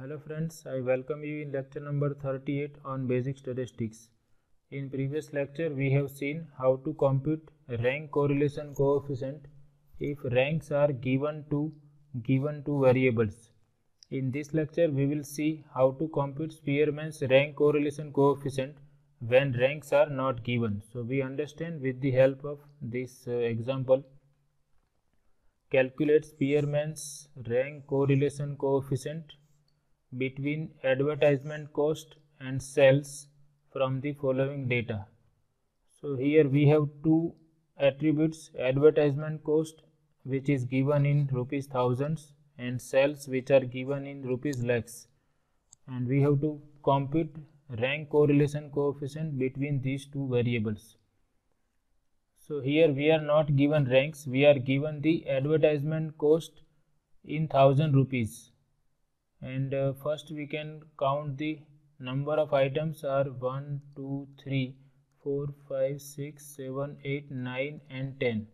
Hello friends, I welcome you in lecture number 38 on basic statistics. In previous lecture we have seen how to compute rank correlation coefficient if ranks are given to given two variables. In this lecture we will see how to compute Spearman's rank correlation coefficient when ranks are not given. So we understand with the help of this uh, example calculate Spearman's rank correlation coefficient between advertisement cost and sales from the following data. So here we have two attributes advertisement cost which is given in rupees thousands and sales which are given in rupees lakhs and we have to compute rank correlation coefficient between these two variables. So here we are not given ranks, we are given the advertisement cost in thousand rupees. And uh, first we can count the number of items are 1, 2, 3, 4, 5, 6, 7, 8, 9 and 10.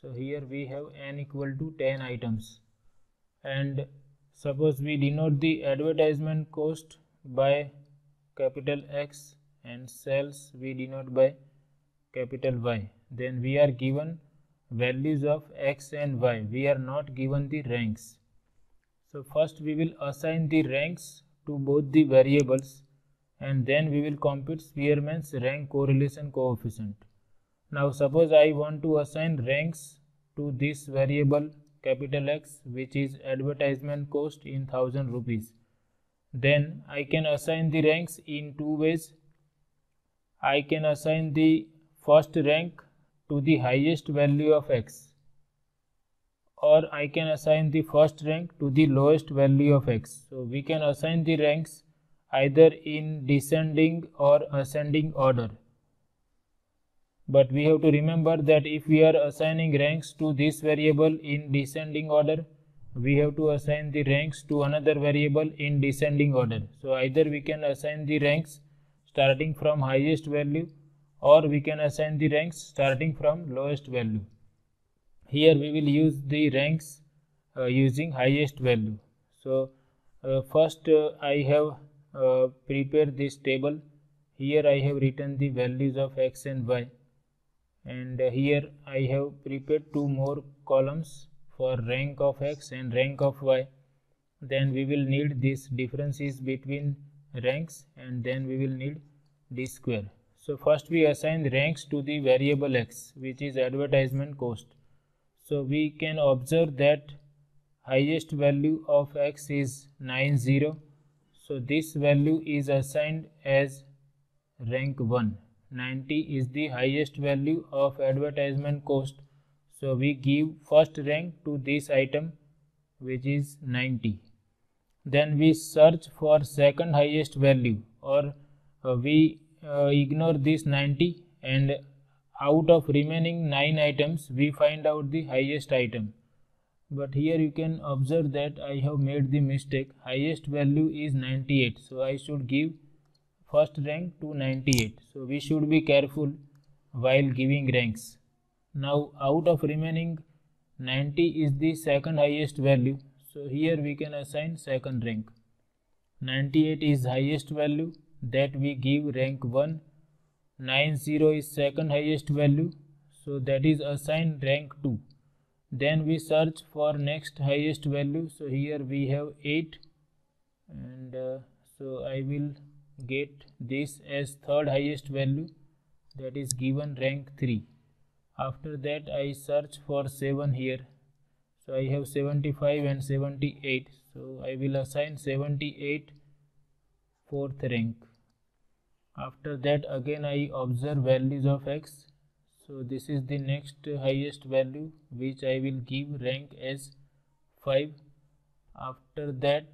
So here we have n equal to 10 items. And suppose we denote the advertisement cost by capital X and sales we denote by capital Y then we are given values of x and y we are not given the ranks so first we will assign the ranks to both the variables and then we will compute Spearman's rank correlation coefficient. Now suppose I want to assign ranks to this variable capital X which is advertisement cost in thousand rupees. Then I can assign the ranks in two ways. I can assign the first rank to the highest value of x or I can assign the first rank to the lowest value of x. So we can assign the ranks either in descending or ascending order. But we have to remember that if we are assigning ranks to this variable in descending order, we have to assign the ranks to another variable in descending order. So either we can assign the ranks starting from highest value or we can assign the ranks starting from lowest value. Here we will use the ranks uh, using highest value. So uh, first uh, I have uh, prepared this table. Here I have written the values of x and y and uh, here I have prepared two more columns for rank of x and rank of y. Then we will need these differences between ranks and then we will need d square. So first we assign ranks to the variable x which is advertisement cost. So we can observe that highest value of x is 90. So this value is assigned as rank 1. 90 is the highest value of advertisement cost. So we give first rank to this item which is 90. Then we search for second highest value or uh, we uh, ignore this 90 and out of remaining 9 items we find out the highest item. But here you can observe that I have made the mistake. Highest value is 98 so I should give first rank to 98 so we should be careful while giving ranks. Now out of remaining 90 is the second highest value. So here we can assign second rank. 98 is highest value. That we give rank 1 90 is second highest value so that is assigned rank 2 then we search for next highest value so here we have 8 and uh, so I will get this as third highest value that is given rank 3 after that I search for 7 here. So I have 75 and 78 so I will assign 78 fourth rank after that again I observe values of x. So this is the next highest value which I will give rank as 5 after that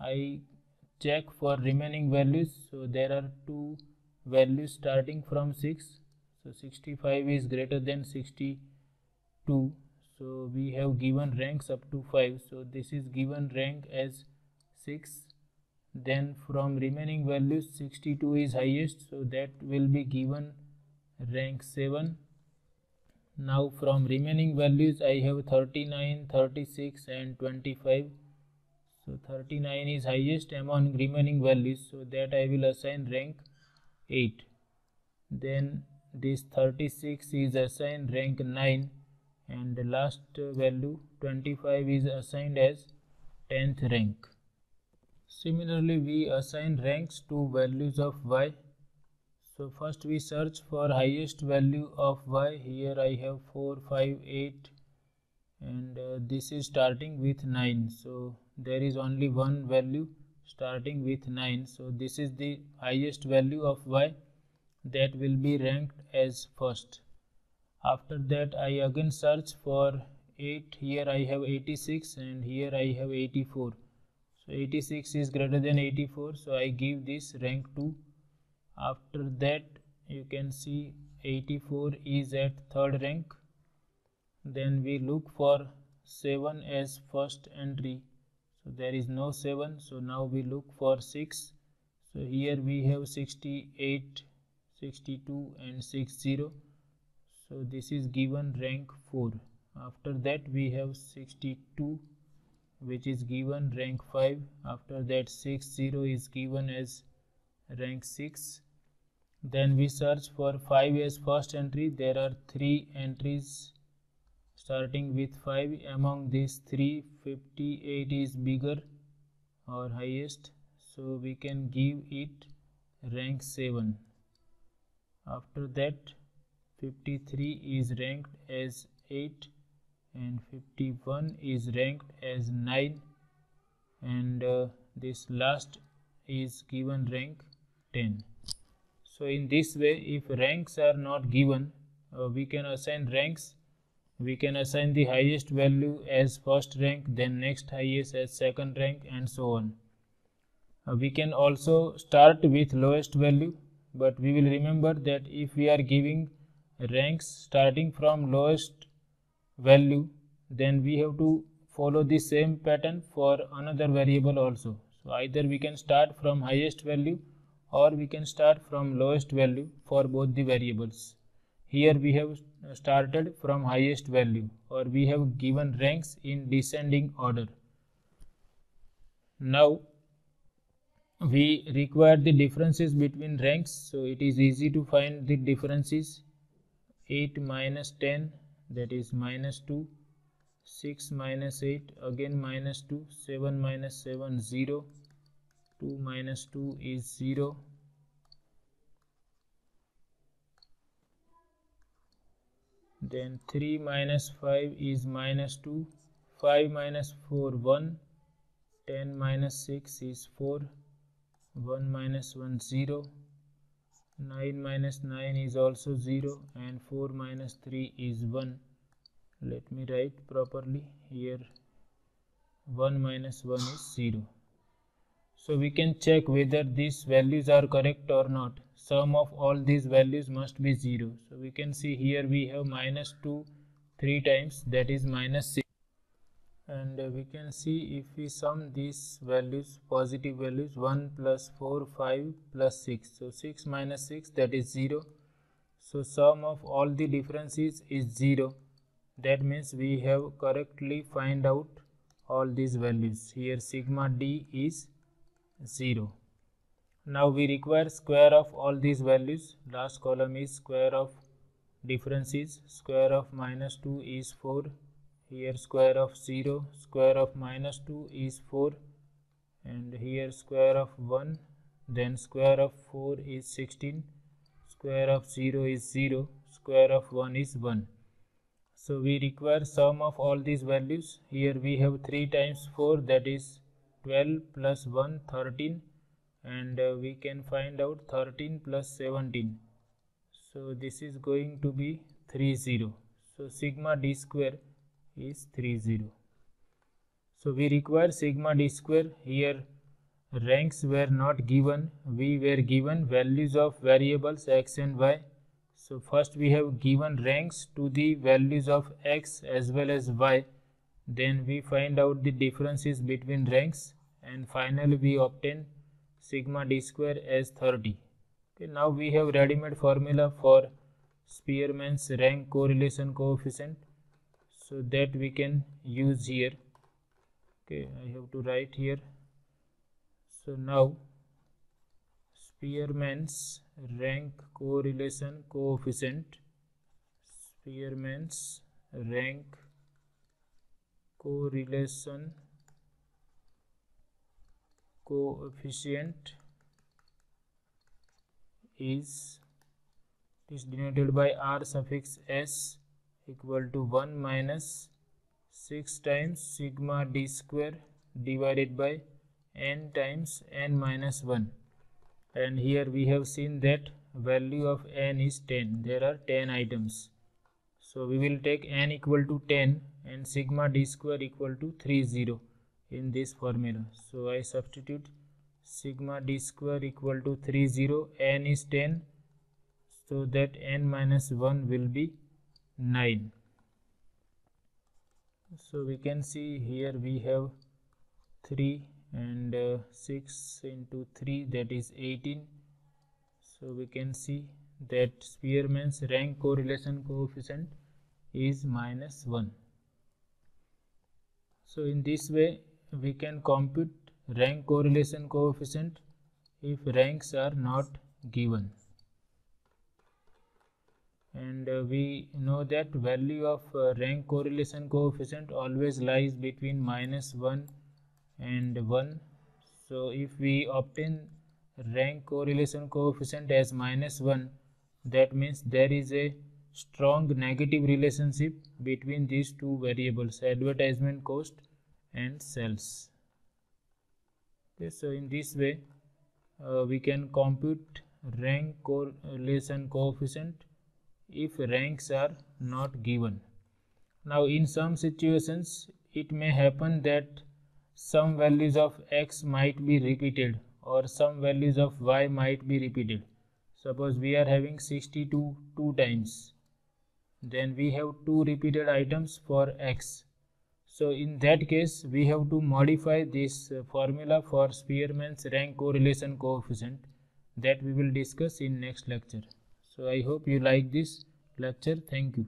I check for remaining values. So there are two values starting from 6 so 65 is greater than 62 so we have given ranks up to 5 so this is given rank as 6 then from remaining values 62 is highest so that will be given rank 7 now from remaining values I have 39 36 and 25 so 39 is highest among remaining values so that I will assign rank 8 then this 36 is assigned rank 9 and the last value 25 is assigned as 10th rank similarly we assign ranks to values of y. So first we search for highest value of y. Here i have 4 5 8 and uh, this is starting with 9 so there is only one value starting with 9 so this is the highest value of y that will be ranked as first. After that I again search for 8 here I have 86 and here I have 84 so 86 is greater than 84 so I give this rank 2 after that you can see 84 is at third rank. Then we look for 7 as first entry. So there is no 7 so now we look for 6 so here we have 68 62 and 60 so this is given rank 4 after that we have 62 which is given rank 5 after that 60 is given as rank 6 then we search for 5 as first entry. There are 3 entries starting with 5 among these 3 58 is bigger or highest. So we can give it rank 7 after that 53 is ranked as 8 and 51 is ranked as 9 and uh, this last is given rank 10 so in this way if ranks are not given uh, we can assign ranks. We can assign the highest value as first rank then next highest as second rank and so on. Uh, we can also start with lowest value but we will remember that if we are giving ranks starting from lowest value then we have to follow the same pattern for another variable also. So either we can start from highest value or we can start from lowest value for both the variables. Here we have started from highest value or we have given ranks in descending order. Now we require the differences between ranks. So it is easy to find the differences. 8 minus 10 that is minus 2 6 minus 8 again minus 2 7 minus 7 0 2 minus 2 is 0 then 3 minus 5 is minus 2 5 minus 4 1 10 minus 6 is 4 1 minus 1 0 9 minus 9 is also 0 and 4 minus 3 is 1 let me write properly here. 1 minus 1 is 0 so we can check whether these values are correct or not. Sum of all these values must be 0 so we can see here we have minus 2 3 times that is minus 6 and we can see if we sum these values positive values 1 plus 4 5 plus 6 so 6 minus 6 that is 0 so sum of all the differences is 0 that means we have correctly find out all these values. Here sigma d is 0 now we require square of all these values. Last column is square of differences. Square of minus 2 is 4 here square of 0 square of minus 2 is 4 and here square of 1 then square of 4 is 16 square of 0 is 0 square of 1 is 1 so we require sum of all these values. Here we have 3 times 4 that is 12 plus 1 13 and uh, we can find out 13 plus 17 so this is going to be 30 so sigma d square is 30 so we require sigma d square. Here ranks were not given. We were given values of variables x and y. So first we have given ranks to the values of x as well as y. Then we find out the differences between ranks. And finally we obtain sigma d square as 30 okay now we have ready-made formula for Spearman's rank correlation coefficient so that we can use here. Okay I have to write here. So now Spearman's rank correlation coefficient. Spearman's rank correlation coefficient is is denoted by r suffix s equal to 1 minus 6 times sigma d square divided by n times n minus 1 and here we have seen that value of n is 10 there are 10 items. So we will take n equal to 10 and sigma d square equal to 30 in this formula. So i substitute sigma d square equal to 30 n is 10 so that n minus 1 will be 9 so we can see here we have 3 and uh, 6 into 3 that is 18 so we can see that Spearman's rank correlation coefficient is minus 1 so in this way we can compute rank correlation coefficient if ranks are not given and uh, we know that value of uh, rank correlation coefficient always lies between minus 1 and 1 so if we obtain rank correlation coefficient as minus 1 that means there is a strong negative relationship between these two variables advertisement cost and sales. Okay, so in this way uh, we can compute rank correlation coefficient if ranks are not given. Now in some situations it may happen that some values of x might be repeated or some values of y might be repeated. Suppose we are having 62 two times then we have two repeated items for x. So in that case we have to modify this formula for Spearman's rank correlation coefficient that we will discuss in next lecture so i hope you like this lecture. Thank you